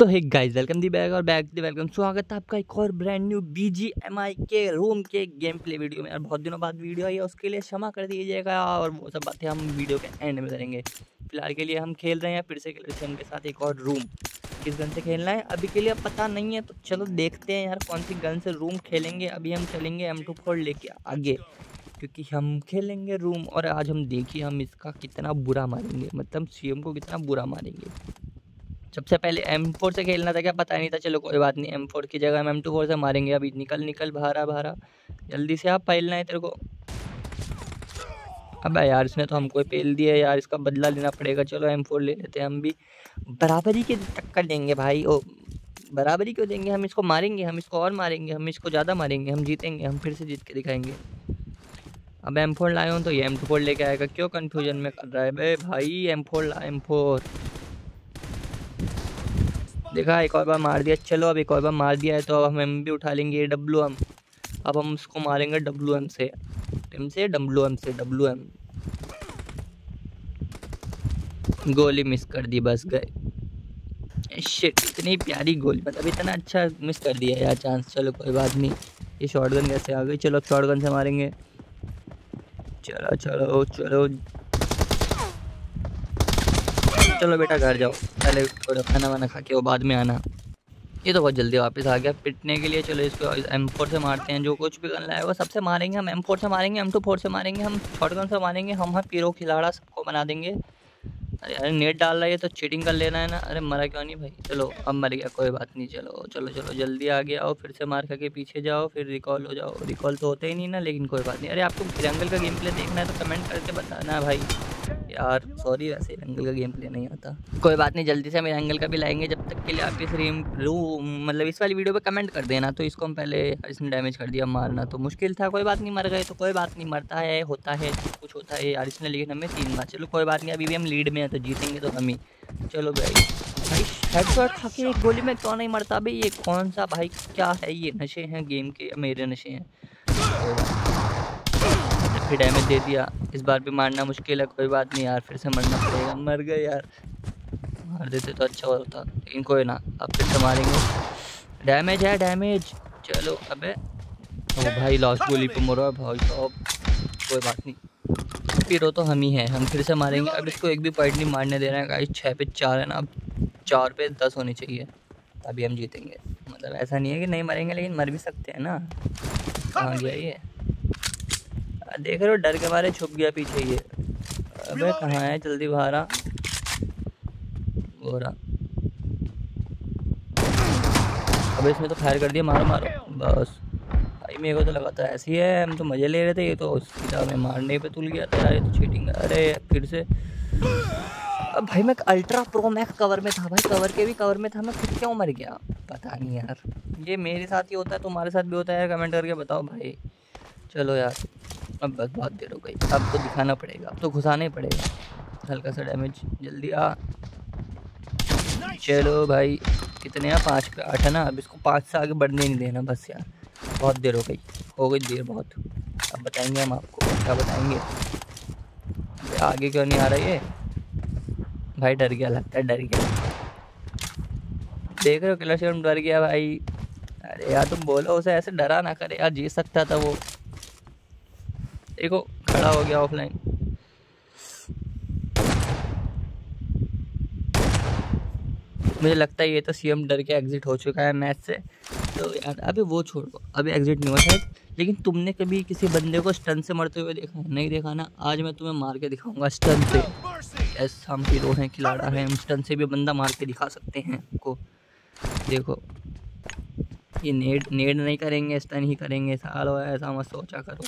तो है guys welcome the bag और बैग दी वेलकम स्वागत है आपका एक और ब्रांड न्यू बीजीएमआई के रूम के गेम प्ले वीडियो में। यार बहुत दिनों बाद वीडियो आई है, उसके लिए क्षमा कर दीजिएगा और वो सब बातें हम वीडियो के एंड में करेंगे। फ़िलहाल के लिए हम खेल रहे हैं, फिर से खेल रहे उनके साथ एक और रूम किस गन से खेलना है? अभी के लिए पता नहीं है तो चलो देखते हैं यार कौन सी गन से रूम खेलेंगे। अभी हम चलेंगे एम टू फोर लेके आगे, क्योंकि हम खेलेंगे रूम और आज हम देखिए हम इसका कितना बुरा मारेंगे। मतलब सीएम को कितना बुरा मारेंगे। सबसे पहले एम फोर से खेलना था, क्या पता नहीं था? चलो कोई बात नहीं एम फोर की जगह हम एम टू फोर से मारेंगे। अभी निकल निकल, भारा भारा। जल्दी से आप पहलना है तेरे को। अब यार, इसने तो हमको पेल दिया यार, इसका बदला लेना पड़ेगा। चलो एम फोर ले लेते हैं हम भी। बराबरी के टक्कर देंगे भाई, ओ, बराबरी क्यों देंगे? हम इसको मारेंगे, हम इसको और मारेंगे, हम इसको ज़्यादा मारेंगे, हम जीतेंगे, हम फिर से जीत के दिखाएँगे। अब एम फोर लाए हूँ तो ये एम टू फोर लेके आएगा। क्यों कन्फ्यूज़न में कर रहा है? भाई भाई एम फोर ला एम फोर देखा, एक और बार मार दिया। चलो, अब एक और बार मार दिया है तो अब हम एम भी उठा लेंगे डब्लू एम अब हम उसको मारेंगे डब्लू एम से। एम से डब्लू एम से डब्लू एम गोली मिस कर दी, बस गए। शिट इतनी प्यारी गोली मतलब इतना अच्छा मिस कर दिया यार चांस चलो, कोई बात नहीं। ये शॉर्ट गन कैसे आ गई? चलो शॉर्ट गन से मारेंगे। चलो चलो चलो। चलो बेटा घर जाओ। पहले थोड़ा खाना वाना खा के वो बाद में आना। ये तो बहुत जल्दी वापस आ गया। पिटने के लिए चलो इसको एम फोर से मारते हैं। जो कुछ भी गन लाए वो सबसे मारेंगे हम। एम फोर से मारेंगे एम टू फोर से मारेंगे, हम शॉर्ट गन से मारेंगे, हम हम पीरो खिलाड़ा सबको बना देंगे। अरे अरे नेट डाल रहा है तो चीटिंग कर लेना है ना। अरे मरा क्यों नहीं भाई? चलो, अब मर गया, कोई बात नहीं। चलो चलो चलो, जल्दी आगे आओ, फिर से मार करके पीछे जाओ, फिर रिकॉल हो जाओ। रिकॉल तो होते ही नहीं ना, लेकिन कोई बात नहीं। अरे आपको फिरंगल का गेम प्ले देखना है तो कमेंट करके बताना भाई। यार सॉरी वैसे रंगल का गेम प्ले नहीं आता। कोई बात नहीं, जल्दी से हम एंगल का भी लाएँगे जब तक के लिए आप इस रूम मतलब इस वाली वीडियो पे कमेंट कर देना तो इसको हम पहले इसने डैमेज कर दिया मारना तो मुश्किल था, कोई बात नहीं मर गए तो कोई बात नहीं, मरता है, होता है कुछ होता है यार, इसने लेकिन हमें तीन बार, चलो कोई बात नहीं, अभी भी हम लीड में हैं तो जीतेंगे तो हम ही। चलो भाई। भाई हेडशॉट खा के एक गोली में क्यों नहीं मरता? भाई, ये कौन सा भाई, क्या है ये? नशे हैं गेम के, मेरे नशे हैं। फिर डैमेज दे दिया। इस बार भी मारना मुश्किल है, कोई बात नहीं यार, फिर से मरना पड़ेगा। मर गए यार। मार देते तो अच्छा होता, लेकिन कोई ना, अब फिर से मारेंगे। डैमेज है डैमेज चलो, अबे ओ भाई लास्ट गोली पे मरा भाई साहब। कोई बात नहीं। फिर तो हम ही हैं, हम फिर से मारेंगे। अब इसको एक भी पॉइंट नहीं मारने दे रहे हैं गाइस छः पे चार है ना, अब चार पे दस होनी चाहिए। तभी हम जीतेंगे। मतलब ऐसा नहीं है कि नहीं मरेंगे, लेकिन मर भी सकते हैं ना। कहाँ गया ये? देख रहे हो डर के मारे छुप गया पीछे ये। अबे कहाँ है? जल्दी बाहर आ। रहा अबे इसने तो फायर कर दिया, मारो मारो। बस। भाई, मेरे को तो लगा था ऐसी है हम तो मज़े ले रहे थे, ये तो सीधा मैं मारने पे तुल गया था यार ये तो चीटिंग अरे, फिर से। अब भाई, मैं अल्ट्रा प्रो मैक्स कवर में था भाई कवर के भी कवर में था, मैं फिर क्यों मर गया? पता नहीं यार। ये मेरे साथ ही होता है, तुम्हारे साथ भी होता है कमेंट करके बताओ भाई। चलो यार। अब बस बहुत देर हो गई। अब तो दिखाना पड़ेगा, अब तो घुसाना ही पड़ेगा। हल्का सा डैमेज जल्दी आ। चलो भाई, कितने हैं? पाँच पे आठ है ना? अब इसको पाँच से आगे बढ़ने नहीं देना, बस यार। बहुत देर हो गई। हो गई देर बहुत। अब बताएँगे हम आपको, क्या बताएँगे? आगे क्यों नहीं आ रहा ये? भाई डर गया, लगता है डर गया। देख रहे हो किलर से डर गया भाई। अरे यार, तुम बोलो, उसे ऐसे डरा ना करे। यार, जीत सकता था वो। देखो, खड़ा हो गया ऑफलाइन मुझे लगता है ये तो सीएम डर के एग्जिट हो चुका है मैच से। तो यार, अभी वो छोड़ दो। अभी एग्जिट नहीं हुआ शायद। लेकिन तुमने कभी किसी बंदे को स्टन से मरते हुए देखा है? नहीं देखा ना? आज मैं तुम्हें मार के दिखाऊँगा स्टन से। एस हम हीरो हैं, खिलाड़ा हैं। हम स्टन से भी बंदा मार के दिखा सकते हैं को देखो, ये नेड नेड नहीं करेंगे स्टन ही करेंगे। साल ऐसा मत सोचा करो।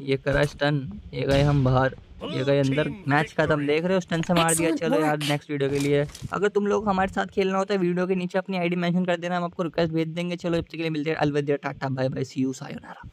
ये करा स्टन ये गए हम बाहर ये गए अंदर। मैच खत्म देख रहे हो स्टन से मार दिया। चलो यार नेक्स्ट वीडियो के लिए। अगर तुम लोग हमारे साथ खेलना होता है वीडियो के नीचे अपनी आईडी मेंशन कर देना हम आपको रिक्वेस्ट भेज देंगे। चलो इसके तक के लिए मिलते हैं। अलविदा Tata bye bye see you sayonara